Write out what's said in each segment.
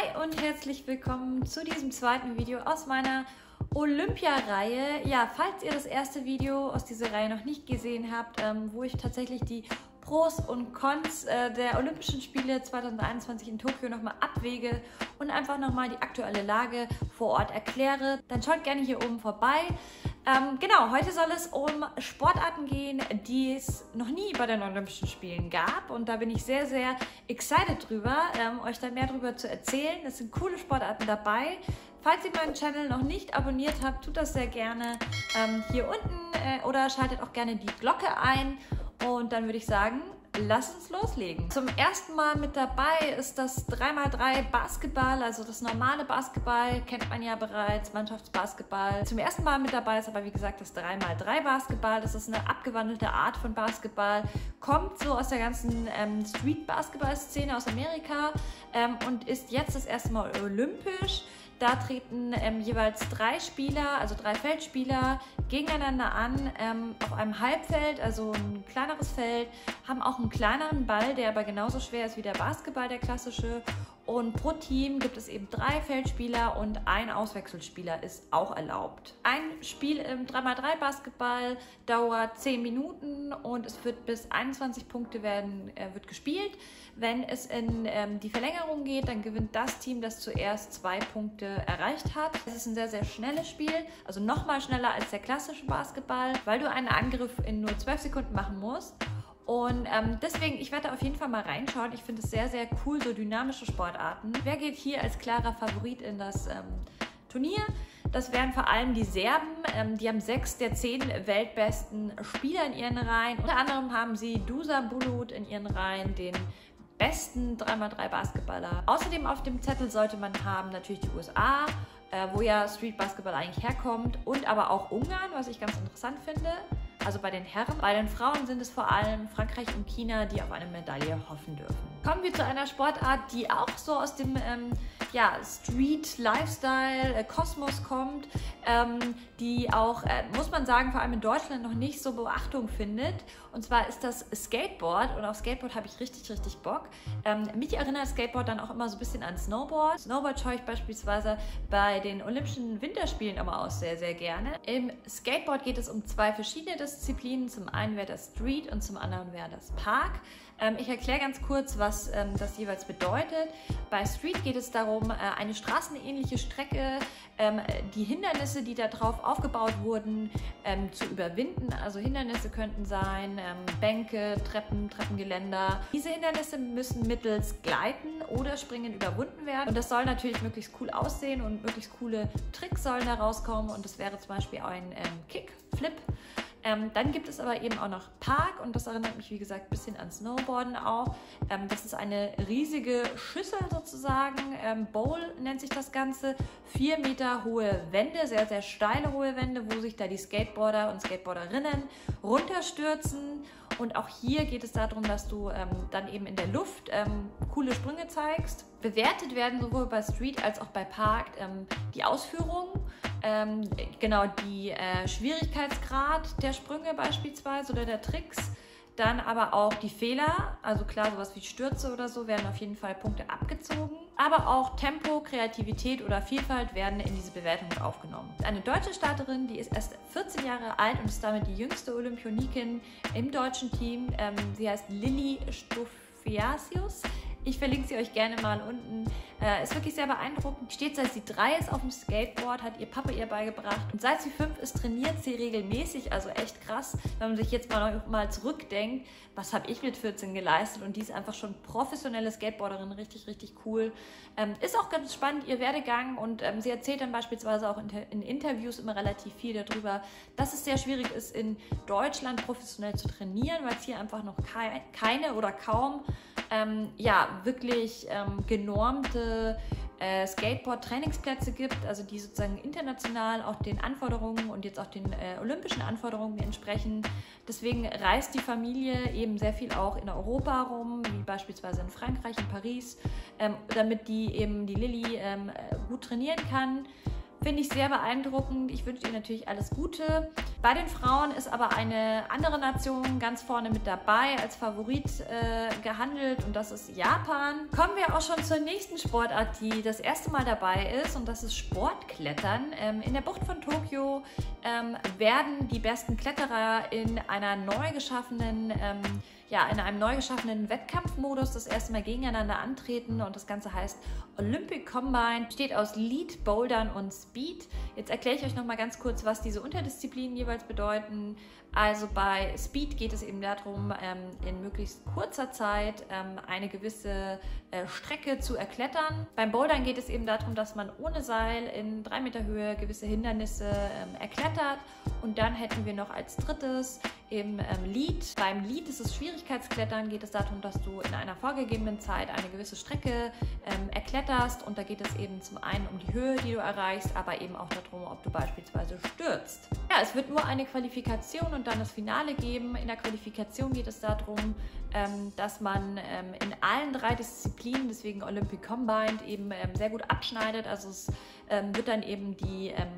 Hi und herzlich willkommen zu diesem zweiten Video aus meiner Olympia-Reihe. Ja, falls ihr das erste Video aus dieser Reihe noch nicht gesehen habt, ähm, wo ich tatsächlich die Pros und Cons äh, der Olympischen Spiele 2021 in Tokio nochmal abwäge und einfach nochmal die aktuelle Lage vor Ort erkläre, dann schaut gerne hier oben vorbei. Ähm, genau, heute soll es um Sportarten gehen, die es noch nie bei den Olympischen Spielen gab. Und da bin ich sehr, sehr excited drüber, ähm, euch da mehr drüber zu erzählen. Es sind coole Sportarten dabei. Falls ihr meinen Channel noch nicht abonniert habt, tut das sehr gerne ähm, hier unten äh, oder schaltet auch gerne die Glocke ein. Und dann würde ich sagen, lass uns loslegen. Zum ersten Mal mit dabei ist das 3x3 Basketball, also das normale Basketball kennt man ja bereits, Mannschaftsbasketball. Zum ersten Mal mit dabei ist aber wie gesagt das 3x3 Basketball. Das ist eine abgewandelte Art von Basketball, kommt so aus der ganzen ähm, Street-Basketball-Szene aus Amerika ähm, und ist jetzt das erste Mal olympisch. Da treten ähm, jeweils drei Spieler, also drei Feldspieler, gegeneinander an ähm, auf einem Halbfeld, also ein kleineres Feld, haben auch einen kleineren Ball, der aber genauso schwer ist wie der Basketball, der klassische. Und pro Team gibt es eben drei Feldspieler und ein Auswechselspieler ist auch erlaubt. Ein Spiel im 3x3 Basketball dauert 10 Minuten und es wird bis 21 Punkte werden, äh, wird gespielt. Wenn es in ähm, die Verlängerung geht, dann gewinnt das Team, das zuerst zwei Punkte erreicht hat. Es ist ein sehr, sehr schnelles Spiel, also nochmal schneller als der klassische Basketball, weil du einen Angriff in nur 12 Sekunden machen musst. Und ähm, deswegen, ich werde auf jeden Fall mal reinschauen. Ich finde es sehr, sehr cool, so dynamische Sportarten. Wer geht hier als klarer Favorit in das ähm, Turnier? Das wären vor allem die Serben. Ähm, die haben sechs der zehn weltbesten Spieler in ihren Reihen. Unter anderem haben sie Dusan Bulut in ihren Reihen, den besten 3x3 Basketballer. Außerdem auf dem Zettel sollte man haben natürlich die USA, äh, wo ja Street Basketball eigentlich herkommt, und aber auch Ungarn, was ich ganz interessant finde also bei den Herren. Bei den Frauen sind es vor allem Frankreich und China, die auf eine Medaille hoffen dürfen. Kommen wir zu einer Sportart, die auch so aus dem ähm, ja, Street Lifestyle äh, Kosmos kommt, ähm, die auch, äh, muss man sagen, vor allem in Deutschland noch nicht so Beachtung findet. Und zwar ist das Skateboard und auf Skateboard habe ich richtig, richtig Bock. Ähm, mich erinnert Skateboard dann auch immer so ein bisschen an Snowboard. Snowboard schaue ich beispielsweise bei den Olympischen Winterspielen immer auch sehr, sehr gerne. Im Skateboard geht es um zwei verschiedene Disziplinen. Zum einen wäre das Street und zum anderen wäre das Park. Ähm, ich erkläre ganz kurz, was ähm, das jeweils bedeutet. Bei Street geht es darum, äh, eine straßenähnliche Strecke, ähm, die Hindernisse, die da drauf aufgebaut wurden, ähm, zu überwinden. Also Hindernisse könnten sein ähm, Bänke, Treppen, Treppengeländer. Diese Hindernisse müssen mittels Gleiten oder Springen überwunden werden. Und das soll natürlich möglichst cool aussehen und möglichst coole Tricks sollen da rauskommen. Und das wäre zum Beispiel ein ähm, Kick, Flip. Ähm, dann gibt es aber eben auch noch Park und das erinnert mich, wie gesagt, ein bisschen an Snowboarden auch. Ähm, das ist eine riesige Schüssel sozusagen. Ähm, Bowl nennt sich das Ganze. Vier Meter hohe Wände, sehr, sehr steile hohe Wände, wo sich da die Skateboarder und Skateboarderinnen runterstürzen. Und auch hier geht es darum, dass du ähm, dann eben in der Luft ähm, coole Sprünge zeigst. Bewertet werden sowohl bei Street als auch bei Park ähm, die Ausführung ähm, genau die äh, Schwierigkeitsgrad der Sprünge beispielsweise oder der Tricks. Dann aber auch die Fehler, also klar, sowas wie Stürze oder so werden auf jeden Fall Punkte abgezogen. Aber auch Tempo, Kreativität oder Vielfalt werden in diese Bewertung aufgenommen. Eine deutsche Starterin, die ist erst 14 Jahre alt und ist damit die jüngste Olympionikin im deutschen Team. Ähm, sie heißt Lilly Stuffiasius. Ich verlinke sie euch gerne mal unten. Äh, ist wirklich sehr beeindruckend. Steht seit sie drei ist auf dem Skateboard, hat ihr Papa ihr beigebracht. Und seit sie fünf ist, trainiert sie regelmäßig. Also echt krass, wenn man sich jetzt mal, mal zurückdenkt, was habe ich mit 14 geleistet. Und die ist einfach schon professionelle Skateboarderin, richtig, richtig cool. Ähm, ist auch ganz spannend, ihr Werdegang. Und ähm, sie erzählt dann beispielsweise auch in, in Interviews immer relativ viel darüber, dass es sehr schwierig ist, in Deutschland professionell zu trainieren, weil es hier einfach noch kei keine oder kaum ähm, ja, wirklich ähm, genormte äh, Skateboard-Trainingsplätze gibt, also die sozusagen international auch den Anforderungen und jetzt auch den äh, olympischen Anforderungen entsprechen. Deswegen reist die Familie eben sehr viel auch in Europa rum, wie beispielsweise in Frankreich, in Paris, ähm, damit die eben die Lilly ähm, gut trainieren kann. Finde ich sehr beeindruckend. Ich wünsche Ihnen natürlich alles Gute. Bei den Frauen ist aber eine andere Nation ganz vorne mit dabei, als Favorit äh, gehandelt und das ist Japan. Kommen wir auch schon zur nächsten Sportart, die das erste Mal dabei ist und das ist Sportklettern. Ähm, in der Bucht von Tokio ähm, werden die besten Kletterer in einer neu geschaffenen ähm, ja, in einem neu geschaffenen Wettkampfmodus das erste Mal gegeneinander antreten und das Ganze heißt Olympic Combine, besteht aus Lead, Bouldern und Speed. Jetzt erkläre ich euch noch mal ganz kurz, was diese Unterdisziplinen jeweils bedeuten. Also bei Speed geht es eben darum, ähm, in möglichst kurzer Zeit ähm, eine gewisse äh, Strecke zu erklettern. Beim Bouldern geht es eben darum, dass man ohne Seil in drei Meter Höhe gewisse Hindernisse ähm, erklettert. Und dann hätten wir noch als drittes im Lead. Beim Lead ist es Schwierigkeitsklettern, geht es darum, dass du in einer vorgegebenen Zeit eine gewisse Strecke erkletterst. Und da geht es eben zum einen um die Höhe, die du erreichst, aber eben auch darum, ob du beispielsweise stürzt. Ja, es wird nur eine Qualifikation und dann das Finale geben. In der Qualifikation geht es darum, ähm, dass man ähm, in allen drei Disziplinen, deswegen Olympic Combined, eben ähm, sehr gut abschneidet. Also es ähm, wird dann eben die ähm,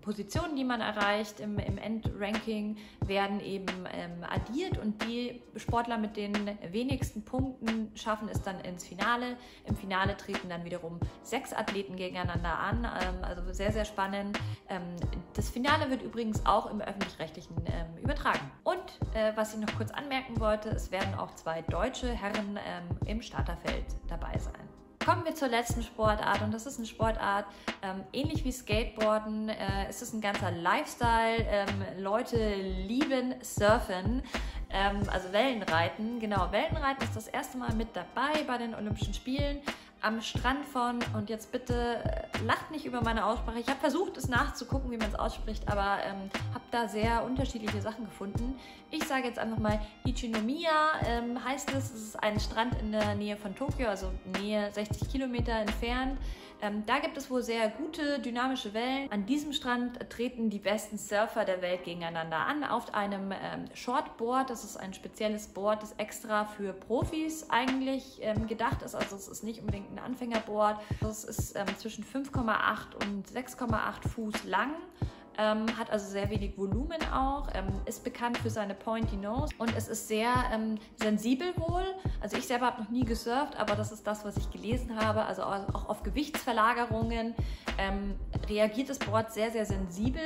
Positionen, die man erreicht im, im Endranking, werden eben ähm, addiert und die Sportler mit den wenigsten Punkten schaffen es dann ins Finale. Im Finale treten dann wiederum sechs Athleten gegeneinander an, ähm, also sehr, sehr spannend. Ähm, das Finale wird übrigens auch im öffentlich-rechtlichen ähm, übertragen. Und äh, was ich noch kurz anmerken wollte, es werden auch zwei deutsche Herren ähm, im Starterfeld dabei sein. Kommen wir zur letzten Sportart und das ist eine Sportart, ähm, ähnlich wie Skateboarden, äh, es ist ein ganzer Lifestyle. Ähm, Leute lieben Surfen, ähm, also Wellenreiten. Genau, Wellenreiten ist das erste Mal mit dabei bei den Olympischen Spielen am Strand von, und jetzt bitte äh, lacht nicht über meine Aussprache. Ich habe versucht, es nachzugucken, wie man es ausspricht, aber ähm, habe da sehr unterschiedliche Sachen gefunden. Ich sage jetzt einfach mal Ichinomiya ähm, heißt es. Es ist ein Strand in der Nähe von Tokio, also Nähe 60 Kilometer entfernt. Ähm, da gibt es wohl sehr gute dynamische Wellen. An diesem Strand treten die besten Surfer der Welt gegeneinander an auf einem ähm, Shortboard. Das ist ein spezielles Board, das extra für Profis eigentlich ähm, gedacht ist. Also es ist nicht unbedingt ein Anfängerboard. Es ist ähm, zwischen 5,8 und 6,8 Fuß lang ähm, hat also sehr wenig Volumen auch, ähm, ist bekannt für seine Pointy Nose und es ist sehr ähm, sensibel wohl. Also ich selber habe noch nie gesurft, aber das ist das, was ich gelesen habe. Also auch auf Gewichtsverlagerungen ähm, reagiert das Board sehr, sehr sensibel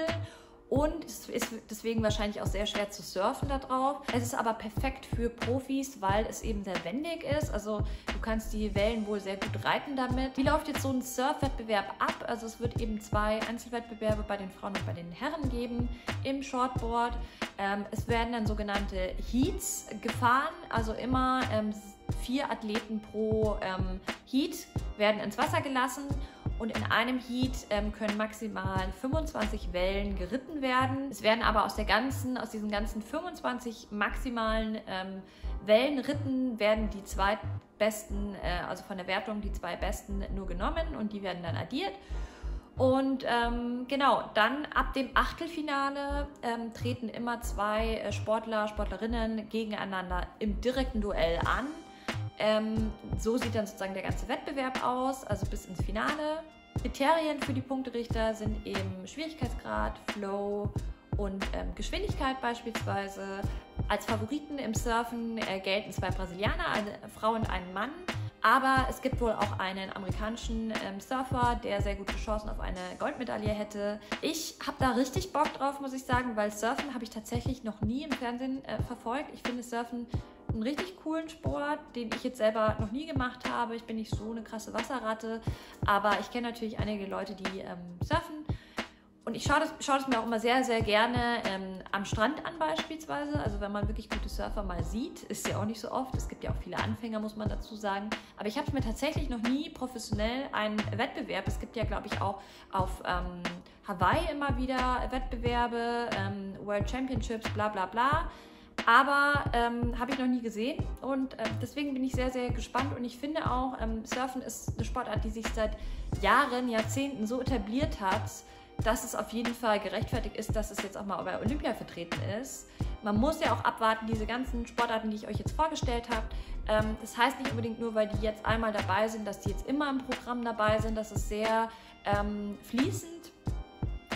und es ist deswegen wahrscheinlich auch sehr schwer zu surfen da drauf. Es ist aber perfekt für Profis, weil es eben sehr wendig ist. Also du kannst die Wellen wohl sehr gut reiten damit. Wie läuft jetzt so ein Surfwettbewerb ab? Also es wird eben zwei Einzelwettbewerbe bei den Frauen und bei den Herren geben im Shortboard. Ähm, es werden dann sogenannte Heats gefahren, also immer ähm, vier Athleten pro ähm, Heat werden ins Wasser gelassen und in einem Heat ähm, können maximal 25 Wellen geritten werden. Es werden aber aus der ganzen, aus diesen ganzen 25 maximalen ähm, Wellenritten werden die zwei besten, äh, also von der Wertung die zwei besten nur genommen und die werden dann addiert. Und ähm, genau, dann ab dem Achtelfinale ähm, treten immer zwei äh, Sportler, Sportlerinnen gegeneinander im direkten Duell an. Ähm, so sieht dann sozusagen der ganze Wettbewerb aus, also bis ins Finale. Kriterien für die Punkterichter sind eben Schwierigkeitsgrad, Flow und ähm, Geschwindigkeit beispielsweise. Als Favoriten im Surfen äh, gelten zwei Brasilianer, eine Frau und ein Mann. Aber es gibt wohl auch einen amerikanischen ähm, Surfer, der sehr gute Chancen auf eine Goldmedaille hätte. Ich habe da richtig Bock drauf, muss ich sagen, weil Surfen habe ich tatsächlich noch nie im Fernsehen äh, verfolgt. Ich finde Surfen einen richtig coolen Sport, den ich jetzt selber noch nie gemacht habe. Ich bin nicht so eine krasse Wasserratte, aber ich kenne natürlich einige Leute, die ähm, surfen und ich schaue das, schaue das mir auch immer sehr, sehr gerne ähm, am Strand an beispielsweise. Also wenn man wirklich gute Surfer mal sieht, ist ja auch nicht so oft. Es gibt ja auch viele Anfänger, muss man dazu sagen. Aber ich habe mir tatsächlich noch nie professionell einen Wettbewerb. Es gibt ja, glaube ich, auch auf ähm, Hawaii immer wieder Wettbewerbe, ähm, World Championships, bla bla bla. Aber ähm, habe ich noch nie gesehen und äh, deswegen bin ich sehr, sehr gespannt und ich finde auch, ähm, Surfen ist eine Sportart, die sich seit Jahren, Jahrzehnten so etabliert hat, dass es auf jeden Fall gerechtfertigt ist, dass es jetzt auch mal bei Olympia vertreten ist. Man muss ja auch abwarten, diese ganzen Sportarten, die ich euch jetzt vorgestellt habe. Ähm, das heißt nicht unbedingt nur, weil die jetzt einmal dabei sind, dass die jetzt immer im Programm dabei sind. Das ist sehr ähm, fließend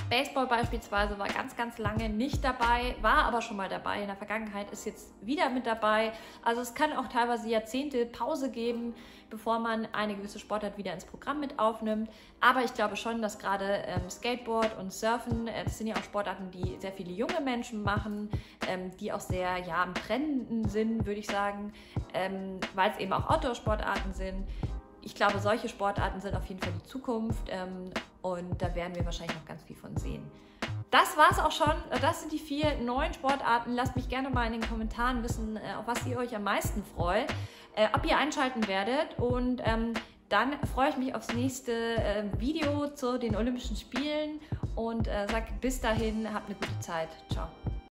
Baseball beispielsweise war ganz, ganz lange nicht dabei, war aber schon mal dabei. In der Vergangenheit ist jetzt wieder mit dabei. Also es kann auch teilweise Jahrzehnte Pause geben, bevor man eine gewisse Sportart wieder ins Programm mit aufnimmt. Aber ich glaube schon, dass gerade ähm, Skateboard und Surfen, äh, das sind ja auch Sportarten, die sehr viele junge Menschen machen, ähm, die auch sehr ja, am Trenden sind, würde ich sagen, ähm, weil es eben auch Outdoor-Sportarten sind ich glaube, solche Sportarten sind auf jeden Fall die Zukunft ähm, und da werden wir wahrscheinlich noch ganz viel von sehen. Das war es auch schon. Das sind die vier neuen Sportarten. Lasst mich gerne mal in den Kommentaren wissen, äh, auf was ihr euch am meisten freut, äh, ob ihr einschalten werdet und ähm, dann freue ich mich aufs nächste äh, Video zu den Olympischen Spielen und äh, sage bis dahin, habt eine gute Zeit. Ciao.